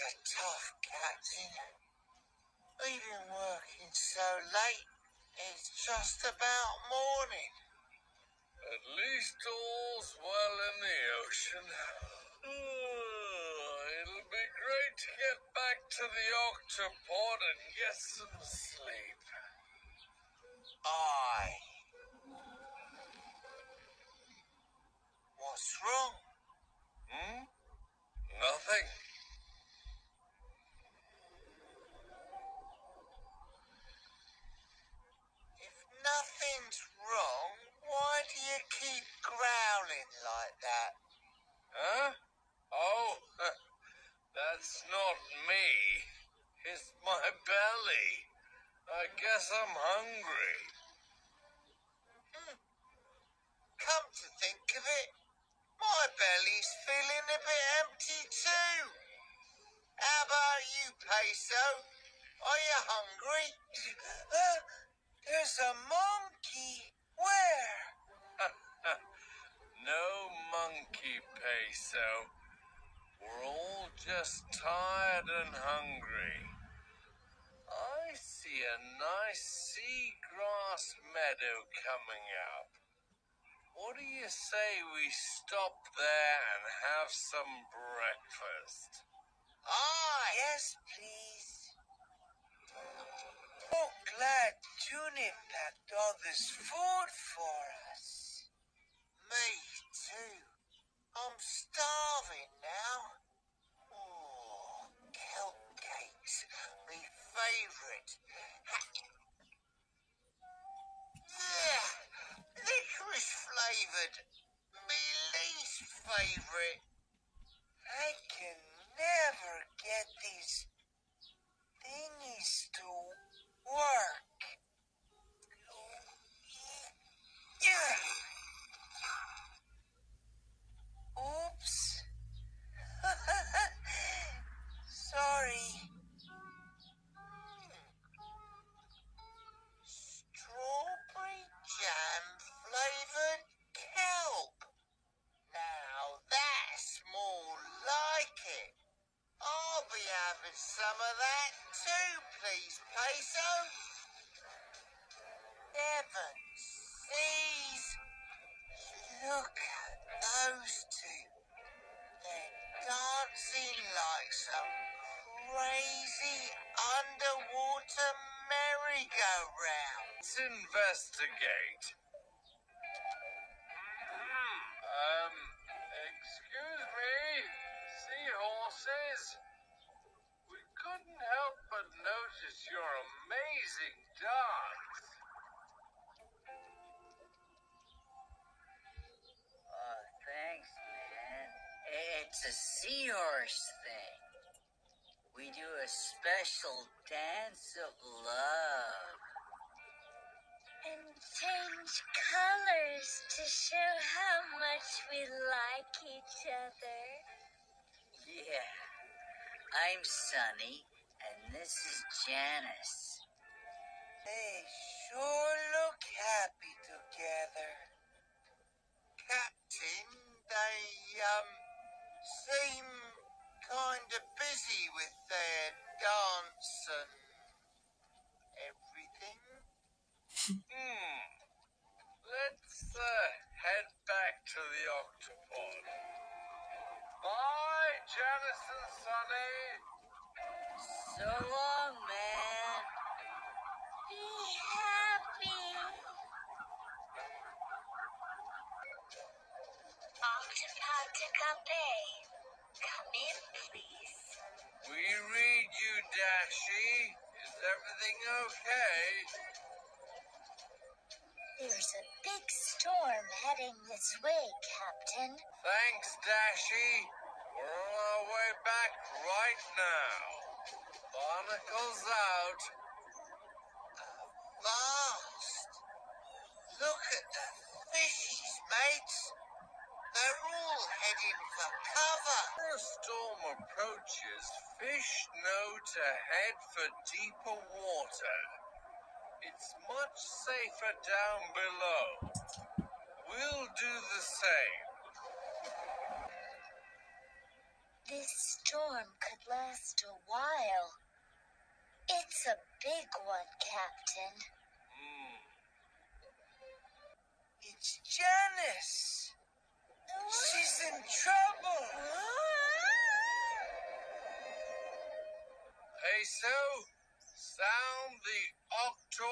a tough captain. We've been working so late, it's just about morning. At least all's well in the ocean. It'll be great to get back to the octopod and get some sleep. Aye. What's wrong? Hmm? Nothing. If nothing's wrong, why do you keep growling like that? Huh? Oh, that's not me. It's my belly. I guess I'm hungry. Hmm. Come to think of it, my belly's feeling a bit empty too. How about you, Peso? Are you hungry? Uh, there's a monkey. Where? no monkey peso. We're all just tired and hungry. I see a nice seagrass meadow coming up. What do you say we stop there and have some breakfast? Ah, yes, please. Oh, glad Juni packed all this food for us. Me too. I'm starving now. Oh, kelp cakes, me favourite. Flavoured. Me least favourite. I can never get these thingies to be having some of that too, please, Peso. Heavens, these. Look at those two. They're dancing like some crazy underwater merry-go-round. Let's investigate. But notice your amazing dance. Oh, thanks, man. It's a seahorse thing. We do a special dance of love. And change colors to show how much we like each other. Yeah. I'm Sunny, and this is Janice. They sure look happy together. Captain, they, um, seem kind of busy with their dance and everything. Hmm. Let's uh, head back to the octopod. Bye, Janice and Sunny. So long, man. Be happy. Octopod to Cafe. Come in, please. We read you, Dashi. Is everything okay? There's a big storm heading this way, Captain. Thanks, Dashi. We're on our way back right now. Barnacles out. Vast. Look at the fishies, mates. They're all heading for cover. When a storm approaches, fish know to head for deeper water. It's much safer down below. We'll do the same. This storm could last a while. It's a big one, Captain. Hmm. It's Janice. She's in trouble. Hey, Sue, sound the octo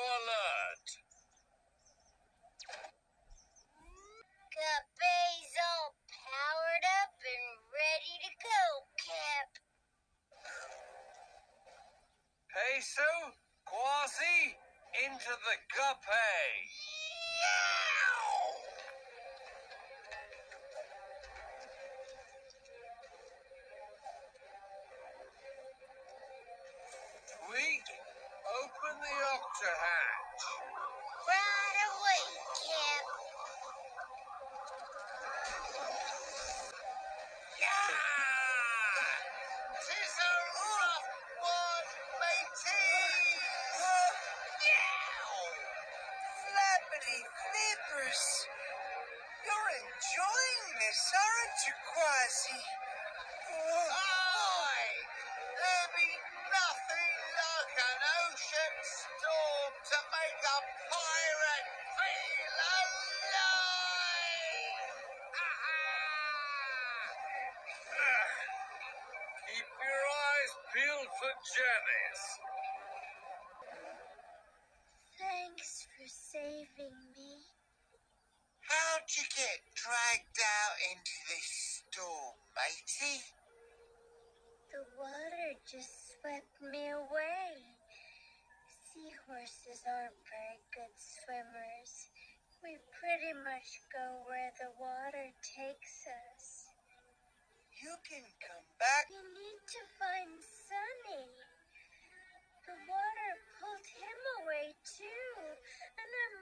octa hatch. Right away, Cap. Yeah! Flappity flippers. You're enjoying this, aren't you, Kwazii? For Janice. Thanks for saving me. How'd you get dragged out into this storm, matey? The water just swept me away. Seahorses aren't very good swimmers. We pretty much go where the water takes us. You can come back. We need to find Sunny. The water pulled him away too, and I'm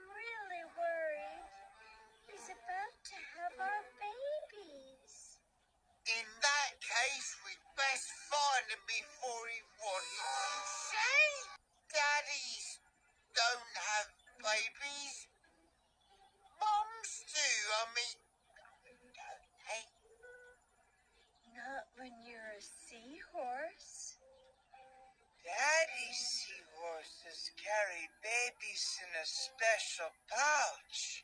special pouch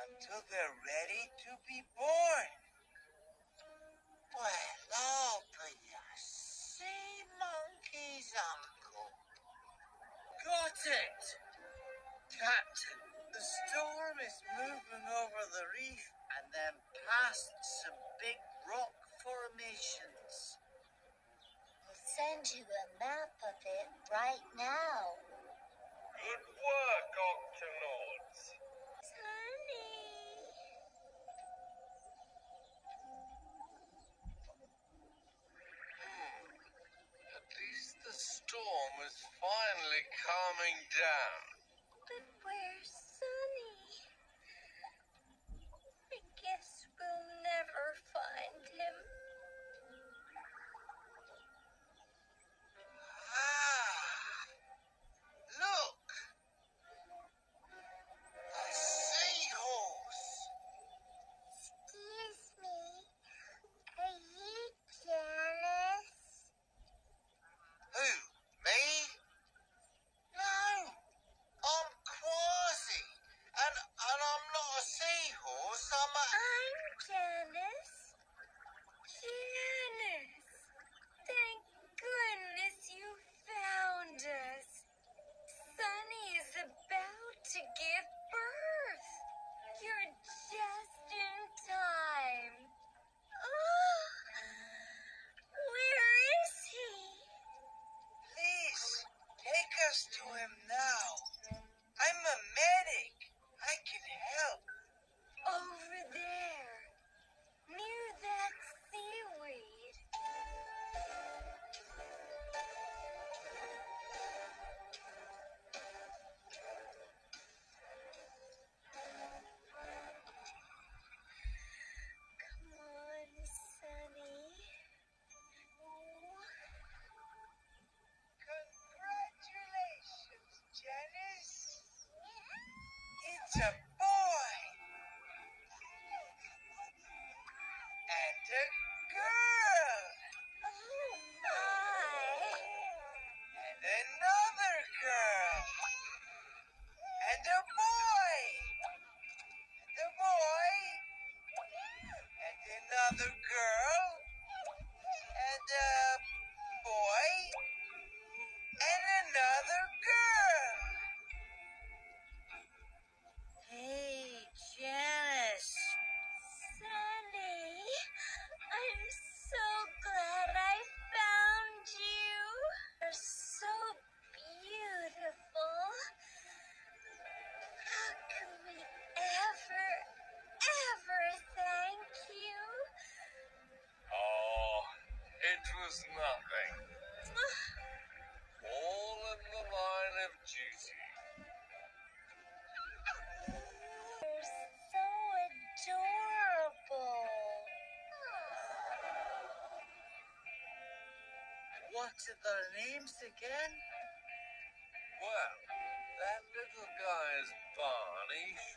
until they're ready to be born. Well, I'll sea monkey's uncle. Got it! Captain, the storm is moving over the reef and then past some big rock formations. I'll send you a map of it right now. Good work, Octonauts. Sunny. Hmm. At least the storm is finally calming down. To him now. It's was nothing. All in the line of duty. You're so adorable. What are their names again? Well, that little guy is Barney.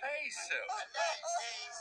pesos.